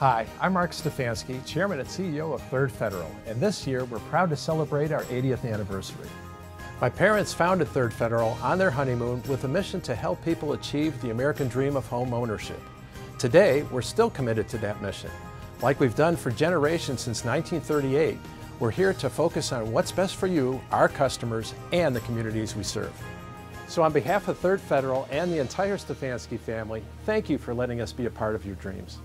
Hi, I'm Marc Stefanski, Chairman and CEO of Third Federal, and this year we're proud to celebrate our 80th anniversary. My parents founded Third Federal on their honeymoon with a mission to help people achieve the American dream of home ownership. Today, we're still committed to that mission. Like we've done for generations since 1938, we're here to focus on what's best for you, our customers, and the communities we serve. So on behalf of Third Federal and the entire Stefanski family, thank you for letting us be a part of your dreams.